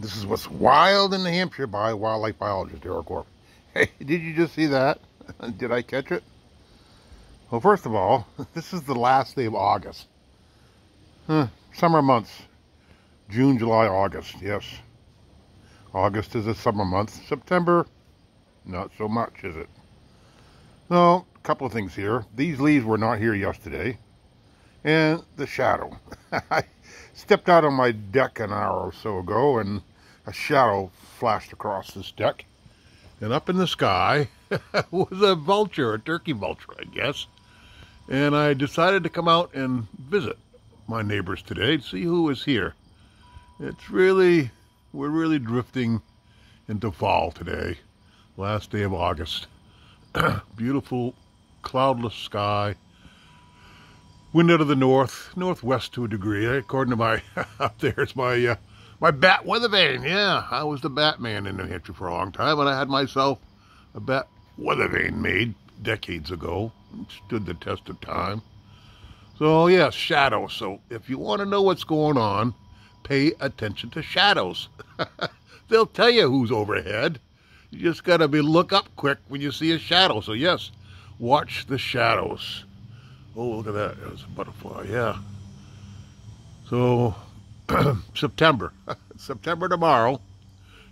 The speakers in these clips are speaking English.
This is what's wild in New Hampshire by wildlife biologist Eric Orff. Hey, did you just see that? did I catch it? Well, first of all, this is the last day of August. Huh, summer months. June, July, August, yes. August is a summer month. September, not so much, is it? No, a couple of things here. These leaves were not here yesterday. And the shadow. I stepped out on my deck an hour or so ago and a shadow flashed across this deck. And up in the sky was a vulture, a turkey vulture, I guess. And I decided to come out and visit my neighbors today to see who was here. It's really, we're really drifting into fall today, last day of August. Beautiful cloudless sky. Wind out of the north, northwest to a degree. According to my, up there's my uh, my bat weather vane, yeah. I was the Batman in New Hampshire for a long time, and I had myself a bat weather vane made decades ago. It stood the test of time. So, yeah, shadows. So, if you want to know what's going on, pay attention to shadows. They'll tell you who's overhead. You just got to be look up quick when you see a shadow. So, yes, watch the shadows. Oh, look at that. There's a butterfly, yeah. So, September. September tomorrow.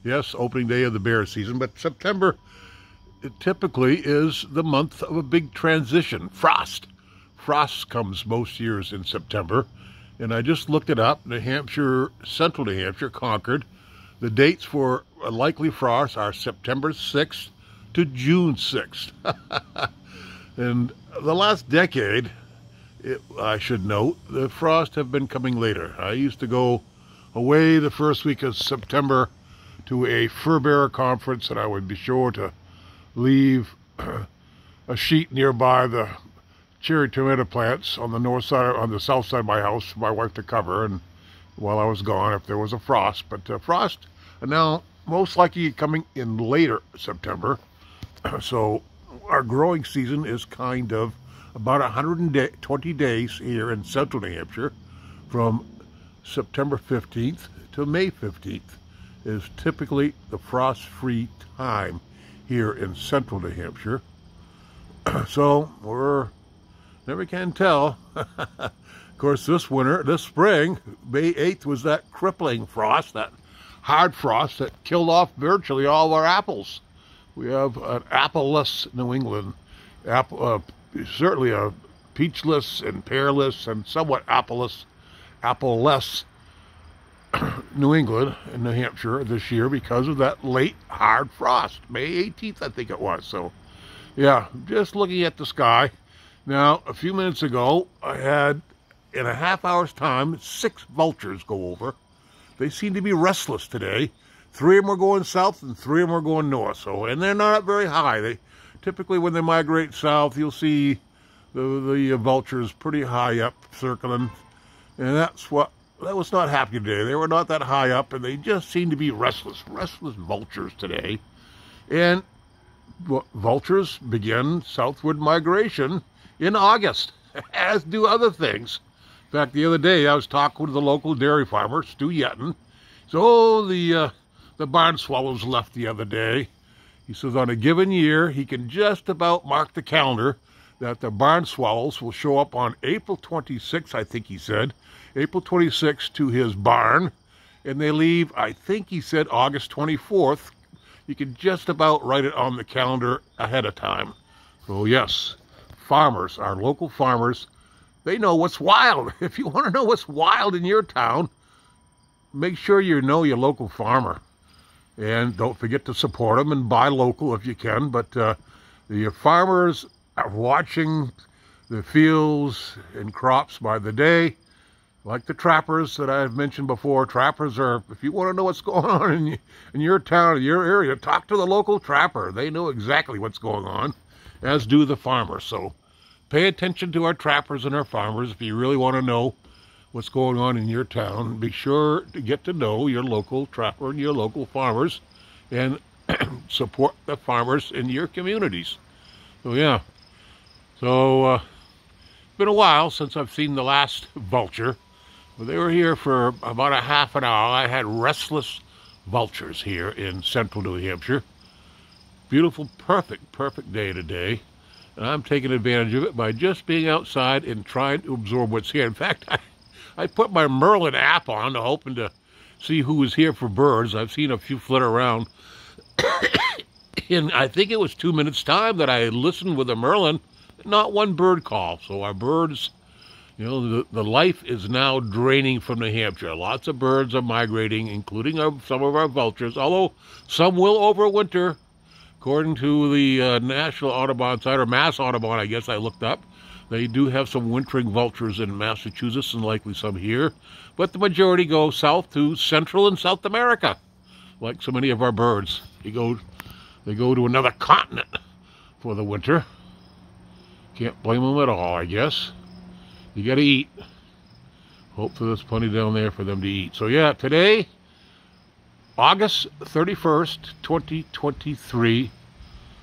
Yes, opening day of the bear season, but September typically is the month of a big transition. Frost. Frost comes most years in September. And I just looked it up. New Hampshire, central New Hampshire, Concord. The dates for a likely frost are September 6th to June 6th. and the last decade, it, I should note, the frost have been coming later. I used to go away the first week of September to a fur bearer conference, and I would be sure to leave a sheet nearby the cherry tomato plants on the north side, on the south side of my house for my wife to cover, and while I was gone, if there was a frost. But uh, frost, and now most likely coming in later September, so our growing season is kind of about 120 days here in central New Hampshire from September 15th to May 15th is typically the frost-free time here in central New Hampshire. so we're never can tell. of course, this winter, this spring, May 8th was that crippling frost, that hard frost that killed off virtually all of our apples. We have an appleless New England, apple, uh, certainly a peachless and pearless and somewhat appleless, appleless New England and New Hampshire this year because of that late hard frost. May 18th, I think it was. So, yeah, just looking at the sky. Now, a few minutes ago, I had, in a half hour's time, six vultures go over. They seem to be restless today. Three of them are going south and three of them are going north. So, and they're not very high. They typically, when they migrate south, you'll see the, the vultures pretty high up circling. And that's what, that was not happy today. They were not that high up and they just seemed to be restless, restless vultures today. And vultures begin southward migration in August, as do other things. In fact, the other day I was talking with the local dairy farmer, Stu Yetton. So the uh, the barn swallows left the other day. He says on a given year, he can just about mark the calendar that the barn swallows will show up on April 26th, I think he said, April 26th to his barn, and they leave, I think he said August 24th. You can just about write it on the calendar ahead of time. So yes, farmers, our local farmers, they know what's wild. If you want to know what's wild in your town, make sure you know your local farmer. And don't forget to support them and buy local if you can. But uh, the farmers are watching the fields and crops by the day. Like the trappers that I've mentioned before, trappers are, if you want to know what's going on in, in your town, in your area, talk to the local trapper. They know exactly what's going on, as do the farmers. So pay attention to our trappers and our farmers if you really want to know what's going on in your town. Be sure to get to know your local trapper and your local farmers and support the farmers in your communities. So yeah, so uh, it's been a while since I've seen the last vulture. But they were here for about a half an hour. I had restless vultures here in central New Hampshire. Beautiful, perfect, perfect day today. And I'm taking advantage of it by just being outside and trying to absorb what's here. In fact, I, I put my Merlin app on, hoping to see who was here for birds. I've seen a few flit around. in, I think it was two minutes' time that I listened with a Merlin, not one bird call. So our birds, you know, the, the life is now draining from New Hampshire. Lots of birds are migrating, including our, some of our vultures, although some will overwinter According to the uh, National Audubon site, or Mass Audubon, I guess I looked up, they do have some wintering vultures in Massachusetts and likely some here, but the majority go south to Central and South America, like so many of our birds. They go, they go to another continent for the winter. Can't blame them at all, I guess. You got to eat. Hopefully there's plenty down there for them to eat. So yeah, today August 31st, 2023,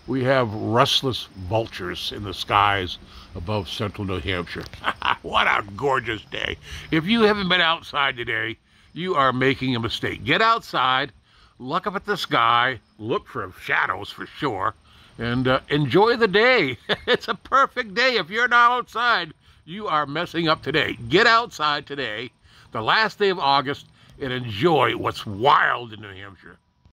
we have restless vultures in the skies above central New Hampshire. what a gorgeous day. If you haven't been outside today, you are making a mistake. Get outside, look up at the sky, look for shadows for sure, and uh, enjoy the day. it's a perfect day. If you're not outside, you are messing up today. Get outside today, the last day of August, and enjoy what's wild in New Hampshire.